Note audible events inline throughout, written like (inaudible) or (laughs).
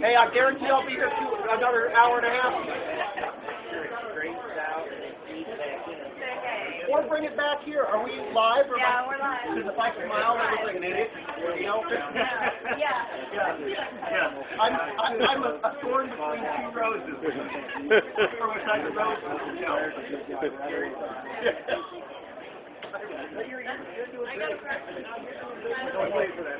Hey, I guarantee I'll be here two, another hour and a half. Or bring it back here. Are we live? Or Yeah, we're live. Because if I smile, I look like an idiot. You know? Yeah. Yeah. I'm, I'm, I'm a, a thorn between two roses. From a type of roses. You know? You're, you're, you're doing great. Don't wait for that.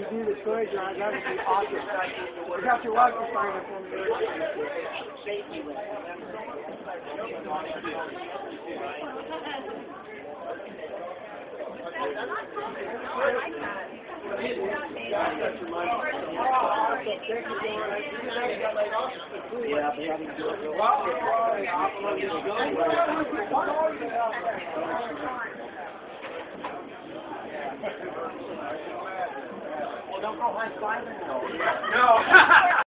You do the toy drive, that would be awesome. I got your wife to sign it for me. Yeah, but having to do it. Don't go high fiving. No. (laughs) (laughs)